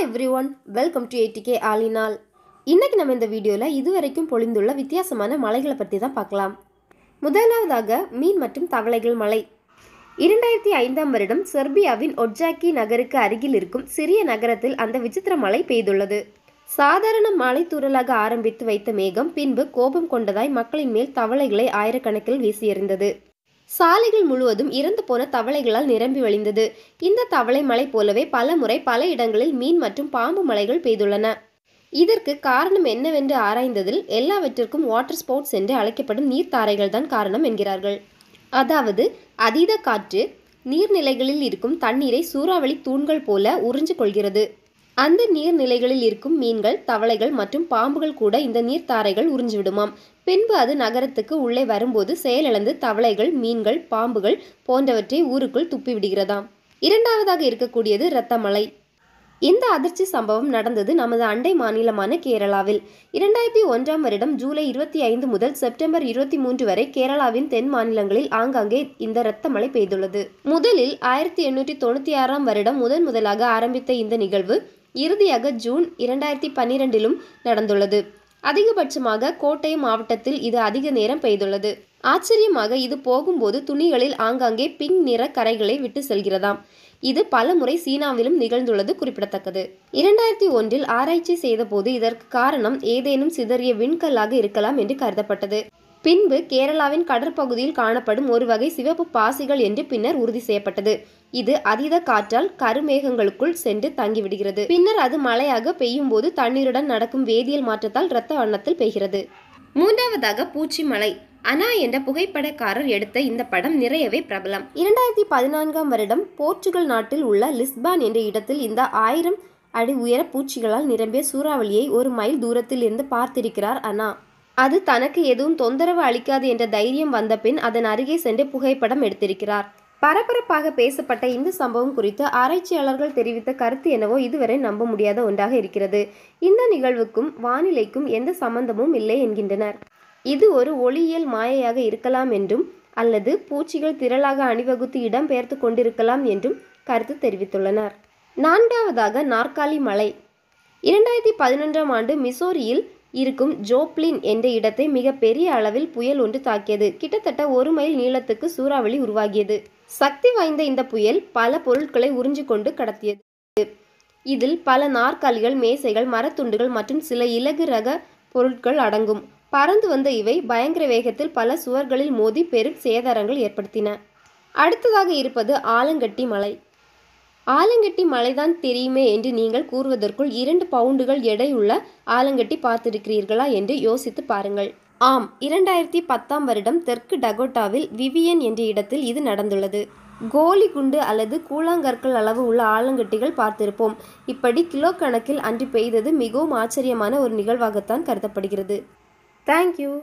Hi everyone welcome to ATK ஆலினால் இன்றைக்கி நம்ம இந்த வீடியோவில் இதுவரைக்கும் பொழிந்துள்ள வித்தியாசமான மலைகளை பற்றி தான் பார்க்கலாம். முதலாவதாக மீன் மற்றும் தவளைகள் மலை. இரண்டாயிரத்தி ஐந்தாம் வருடம் செர்பியாவின் ஒட்ஜாக்கி நகருக்கு அருகில் இருக்கும் சிறிய நகரத்தில் அந்த விசித்திர மழை பெய்துள்ளது. சாதாரண மலைத்தூறலாக ஆரம்பித்து வைத்த மேகம் பின்பு கோபம் கொண்டதாய் மக்களின் மேல் தவளைகளை ஆயிரக்கணக்கில் வீசியறிந்தது. சாலைகள் முழுவதும் இறந்து போன தவளைகளால் நிரம்பி வழிந்தது. இந்த தவளை மலை போலவே பல முறை பல இடங்களில் மீன் மற்றும் பாம்பு மலைகள் பெய்துள்ளன. இதற்கு காரணம் என்னவென்று ஆராய்ந்ததில் எல்லாவற்றிற்கும் வாட்டர் ஸ்போர்ட்ஸ் என்று அழைக்கப்படும் நீர்த்தாரைகள் தான் காரணம் என்கிறார்கள். அதாவது அதீத காற்று நீர்நிலைகளில் இருக்கும் தண்ணீரை சூறாவளி தூண்கள் போல உறிஞ்சு கொள்கிறது. அந்த நீர்நிலைகளில் இருக்கும் மீன்கள் தவளைகள் மற்றும் பாம்புகள் கூட இந்த நீர்த்தாரைகள் உறிஞ்சிவிடுமாம். பின்பு அது நகரத்துக்கு உள்ளே வரும்போது செயலிழந்து தவளைகள் மீன்கள் பாம்புகள் போன்றவற்றை ஊருக்குள் துப்பிவிடுகிறதாம். இரண்டாவதாக இருக்கக்கூடியது இரத்தமலை. இந்த அதிர்ச்சி சம்பவம் நடந்தது நமது அண்டை மாநிலமான கேரளாவில். இரண்டாயிரத்தி ஒன்றாம் வருடம் ஜூலை இருபத்தி ஐந்து முதல் செப்டம்பர் இருபத்தி மூன்று வரை கேரளாவின் தென் மாநிலங்களில் ஆங்காங்கே இந்த இரத்த மழை பெய்துள்ளது. முதலில் ஆயிரத்தி எண்ணூற்றி தொண்ணூற்றி ஆறாம் வருடம் முதன் முதலாக ஆரம்பித்த இந்த நிகழ்வு இறுதியாக ஜூன் இரண்டாயிரத்தி பன்னிரெண்டிலும் நடந்துள்ளது. அதிகபட்சமாக கோட்டயம் மாவட்டத்தில் இது அதிக நேரம் பெய்துள்ளது. ஆச்சரியமாக இது போகும்போது துணிகளில் ஆங்காங்கே பிங்க் நிற கரைகளை விட்டு செல்கிறதாம். இது பல முறை சீனாவிலும் நிகழ்ந்துள்ளது குறிப்பிடத்தக்கது. இரண்டாயிரத்தி ஒன்றில் ஆராய்ச்சி செய்தபோது இதற்கு காரணம் ஏதேனும் சிதறிய விண்கல்லாக இருக்கலாம் என்று கருதப்பட்டது. பின்பு கேரளாவின் கடற்பகுதியில் காணப்படும் ஒரு வகை சிவப்பு பாசிகள் என்று பின்னர் உறுதி செய்யப்பட்டது. இது அதீத காற்றால் கருமேகங்களுக்குள் சென்று தங்கிவிடுகிறது. பின்னர் அது மழையாக பெய்யும் போது தண்ணீருடன் நடக்கும் வேதியியல் மாற்றத்தால் இரத்த வண்ணத்தில் பெய்கிறது. மூன்றாவதாக பூச்சி மலை. அனா என்ற புகைப்படக்காரர் எடுத்த இந்த படம் நிறையவே பிரபலம். இரண்டாயிரத்தி பதினான்காம் வருடம் போர்ச்சுகல் நாட்டில் உள்ள லிஸ்பான் என்ற இடத்தில் இந்த ஆயிரம் அடி உயர பூச்சிகளால் நிரம்பிய சூறாவளியை ஒரு மைல் தூரத்தில் இருந்து பார்த்திருக்கிறார் அனா. அது தனக்கு எதுவும் தொந்தரவு அளிக்காது என்ற தைரியம் வந்த பின் அதன் அருகே சென்று புகைப்படம் எடுத்திருக்கிறார். பரபரப்பாக பேசப்பட்ட இந்த சம்பவம் குறித்து ஆராய்ச்சியாளர்கள் தெரிவித்த கருத்து என்னவோ இதுவரை நம்ப முடியாத ஒன்றாக இருக்கிறது. இந்த நிகழ்வுக்கும் வானிலைக்கும் எந்த சம்பந்தமும் இல்லை என்கின்றனர். இது ஒரு ஒளியியல் மாயையாக இருக்கலாம் என்றும் அல்லது பூச்சிகள் திரளாக அணிவகுத்து இடம்பெயர்த்து கொண்டிருக்கலாம் என்றும் கருத்து தெரிவித்துள்ளனர். நான்காவதாக நாற்காலி மலை. இரண்டாயிரத்தி பதினொன்றாம் ஆண்டு மிசோரியில் இருக்கும் ஜோப்ளின் என்ற இடத்தை மிக பெரிய அளவில் புயல் ஒன்று தாக்கியது. கிட்டத்தட்ட ஒரு மைல் நீளத்துக்கு சூறாவளி உருவாகியது. சக்தி வாய்ந்த இந்த புயல் பல பொருட்களை உறிஞ்சு கொண்டு கடத்தியது. இதில் பல நாற்காலிகள் மேசைகள் மரத்துண்டுகள் மற்றும் சில இலகு ரக பொருட்கள் அடங்கும். பறந்து வந்த இவை பயங்கர வேகத்தில் பல சுவர்களில் மோதி பெரும் சேதாரங்கள் ஏற்படுத்தின. அடுத்ததாக இருப்பது ஆலங்கட்டி மலை. ஆலங்கட்டி மலைதான் தெரியுமே என்று நீங்கள் கூறுவதற்குள் இரண்டு பவுண்டுகள் எடையுள்ள ஆலங்கட்டி பார்த்திருக்கிறீர்களா என்று யோசித்து பாருங்கள். ஆம் இரண்டாயிரத்தி பத்தாம் வருடம் தெற்கு டகோட்டாவில் விவியன் என்ற இடத்தில் இது நடந்துள்ளது. கோலி குண்டு அல்லது கூழாங்கற்கள் அளவு உள்ள ஆலங்கட்டிகள் பார்த்திருப்போம். இப்படி கிலோ கணக்கில் அன்று பெய்தது மிகவும் ஆச்சரியமான ஒரு நிகழ்வாகத்தான் கருதப்படுகிறது. தேங்க்யூ.